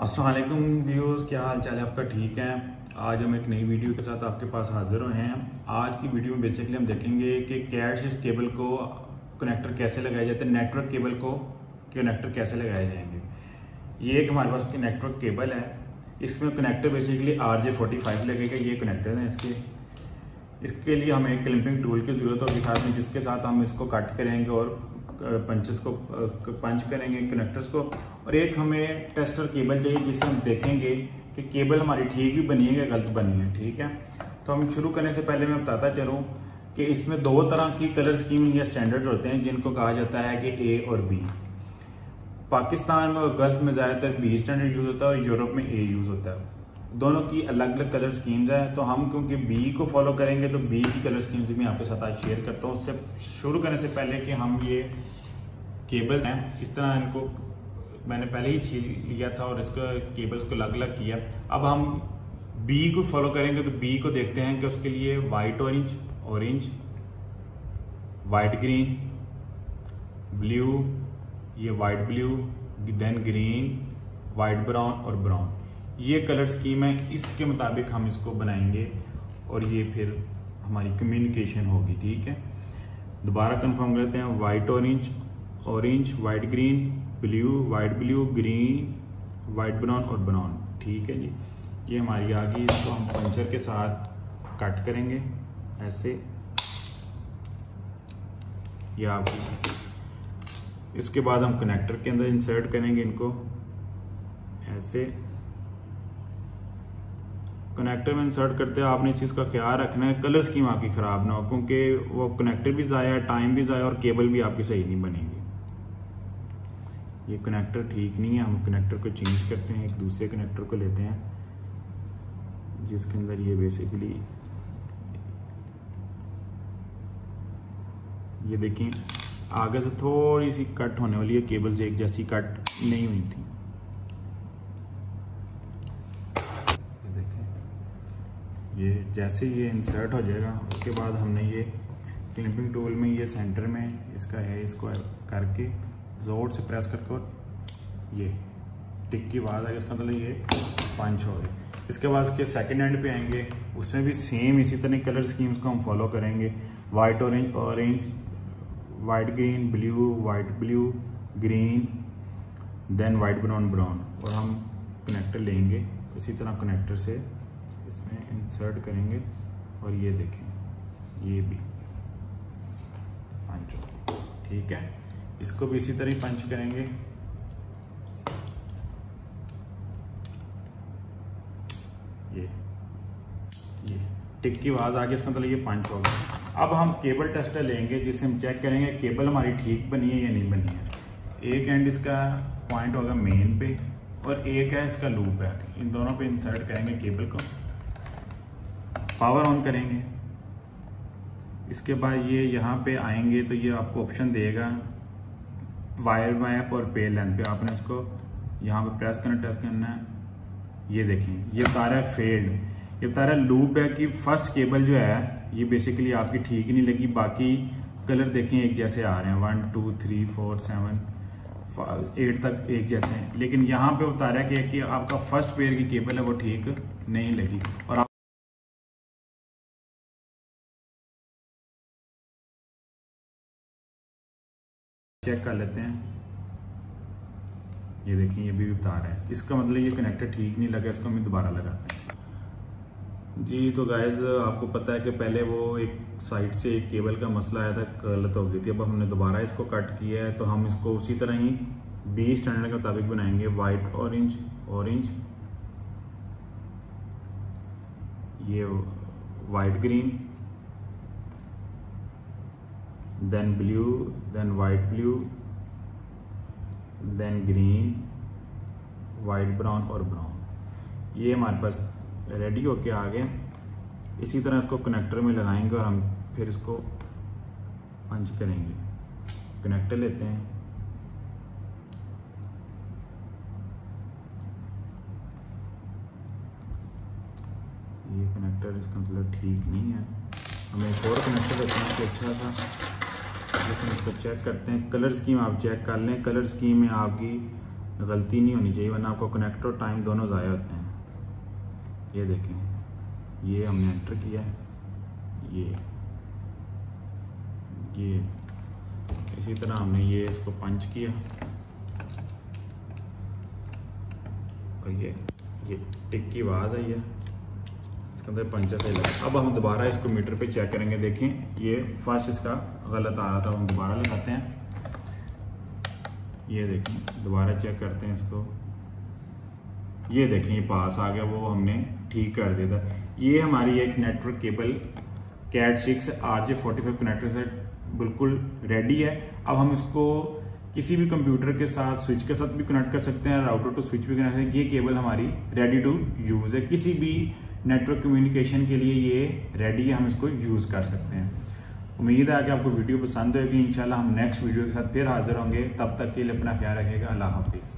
Aslam views क्या हाल चाल है? आपका ठीक है? आज हम एक नई वीडियो के साथ आपके पास हाजिर हुए हैं। आज की वीडियो में बेसिकली हम देखेंगे कि कैट से केबल को कनेक्टर कैसे लगाए जाते हैं नेटवर्क केबल को कनेक्टर कैसे लगाए जाएँगे। ये एक हमारे पास नेटवर्क केबल है। इसमें connector basically R J forty five लगेगा, ये कनेक्टर हैं इसके। इसके लिए हमें क्लिपिंग टूल की ज़रूरत होगी साथ में, जिसके साथ हम इसको कट करेंगे और पंचेस को पंच करेंगे कनेक्टर्स को, और एक हमें टेस्टर केबल चाहिए जिससे हम देखेंगे कि केबल हमारी ठीक भी बनी है या गलत बनी है, ठीक है? तो हम शुरू करने से पहले मैं बताता चलूँ कि इसमें दो तरह की कलर स्कीम या स्टैंडर्ड होते हैं, जिनको कहा जाता है कि ए और बी पाकिस्तान में और गल्फ में ज़्यादातर बी स्टैंडर्ड यूज़ होता है और यूरोप में ए यूज़ होता है। दोनों की अलग अलग कलर स्कीम्स हैं तो हम क्योंकि बी को फॉलो करेंगे तो बी की कलर स्कीम्स भी आपके साथ आज शेयर करता हूँ। उससे शुरू करने से पहले कि हम ये केबल्स हैं, इस तरह इनको मैंने पहले ही छील लिया था और इसको केबल्स को अलग अलग किया। अब हम बी को फॉलो करेंगे तो बी को देखते हैं कि उसके लिए white orange orange white green blue ये white blue then green white brown और ब्राउन ये कलर स्कीम है, इसके मुताबिक हम इसको बनाएँगे और ये फिर हमारी कम्युनिकेशन होगी, ठीक है? दोबारा कंफर्म करते हैं white orange orange white green blue white blue green white brown और ब्राउन ठीक है जी? ये हमारी आ गई, इसको हम पंचर के साथ कट करेंगे, ऐसे। या आप इसके बाद हम कनेक्टर के अंदर इंसर्ट करेंगे इनको, ऐसे। कनेक्टर में इंसर्ट करते हैं, आपने इस चीज़ का ख्याल रखना है कलर स्कीम आपकी ख़राब ना हो, क्योंकि वो कनेक्टर भी ज़ाया टाइम भी ज़ाया और केबल भी आपकी सही नहीं बनेगी। ये कनेक्टर ठीक नहीं है, हम कनेक्टर को चेंज करते हैं, एक दूसरे कनेक्टर को लेते हैं, जिसके अंदर ये बेसिकली ये देखें, आगे से थोड़ी सी कट होने वाली है केबल से एक जैसी कट नहीं हुई थी। ये जैसे ये इंसर्ट हो जाएगा, उसके बाद हमने ये क्लिपिंग टूल में, ये सेंटर में इसका है इसको करके ज़ोर से प्रेस करके और ये टिक की आवाज़ आएगी इसका मतलब ये पंच हो गई। इसके बाद उसके सेकेंड हैंड पे आएँगे, उसमें भी सेम इसी तरह कलर स्कीम्स को हम फॉलो करेंगे। White orange orange white green blue white blue green then white brown brown और हम कनेक्टर लेंगे। इसी तरह कनेक्टर से इसमें इंसर्ट करेंगे और ये देखें, ये भी। पंच ठीक है? इसको भी इसी तरह पंच करेंगे। ये ये। टिक की आवाज़ आगे, इसका मतलब ये पंच होगा अब हम केबल टेस्टर लेंगे जिससे हम चेक करेंगे केबल हमारी ठीक बनी है या नहीं बनी है। एक एंड इसका पॉइंट होगा मेन पे, और एक है इसका लूप है इन दोनों पे इंसर्ट करेंगे केबल को। पावर ऑन करेंगे। इसके बाद ये यहाँ पे आएँगे तो ये आपको ऑप्शन देगा। वायर मैप और पे लेंथ पे आपने इसको यहाँ पे प्रेस करना टेस्ट करना है। ये देखें, ये है फेल्ड ये है लूप है कि फ़र्स्ट केबल जो है, ये बेसिकली आपकी ठीक नहीं लगी। बाकी कलर देखें, एक जैसे आ रहे हैं। One two three four seven eight तक एक जैसे हैं। लेकिन यहाँ पे रहा है कि आपका फ़र्स्ट पेयर की केबल है, वो ठीक नहीं लगी। और चेक कर लेते हैं। ये देखिए, ये भी बता रहा है। इसका मतलब ये कनेक्टर ठीक नहीं लगा, इसको हम दोबारा लगाते हैं। जी तो गाइज़ आपको पता है कि पहले वो एक साइड से एक केबल का मसला आया था गलत हो गई थी। अब हमने दोबारा इसको कट किया है तो हम इसको उसी तरह ही बी स्टैंडर्ड के मुताबिक बनाएँगे। वाइट ऑरेंज ऑरेंज ये white green then blue, then white blue, then green white brown और ब्राउन ये हमारे पास रेडी होके आ गए। इसी तरह इसको कनेक्टर में लगाएँगे और हम फिर इसको पंच करेंगे। कनेक्टर लेते हैं। ये कनेक्टर इसका मतलब ठीक नहीं है। हमें एक और कनेक्टर रखना तो अच्छा था जिसमें इसको चेक करते हैं। कलर स्कीम आप चेक कर लें। कलर स्कीम में आपकी गलती नहीं होनी चाहिए, वरना आपको कनेक्ट और टाइम दोनों ज़ाया होते हैं। ये देखें। ये हमने एंटर किया है। ये। ये। इसी तरह हमने ये इसको पंच किया। और ये। ये टिक की आवाज़ आई है अंदर पंचर से लगा। अब हम दोबारा इसको मीटर पे चेक करेंगे। देखें, ये फ़र्स्ट इसका गलत आ रहा था, हम दोबारा लगाते हैं। ये देखें, दोबारा चेक करते हैं इसको। ये देखें, ये पास आ गया, वो हमने ठीक कर दिया था। ये हमारी एक network cable cat six R J forty five connector से बिल्कुल रेडी है। अब हम इसको किसी भी कंप्यूटर के साथ, स्विच के साथ भी कनेक्ट कर सकते हैं राउटर टू स्विच भी कनेक्ट कर ये केबल हमारी रेडी टू यूज़ है। किसी भी नेटवर्क कम्युनिकेशन के लिए ये रेडी है हम इसको यूज़ कर सकते हैं। उम्मीद है कि आपको वीडियो पसंद होगी। इंशाल्लाह हम नेक्स्ट वीडियो के साथ फिर हाजिर होंगे। तब तक के लिए अपना ख्याल रखेगा अल्लाह हाफिज़।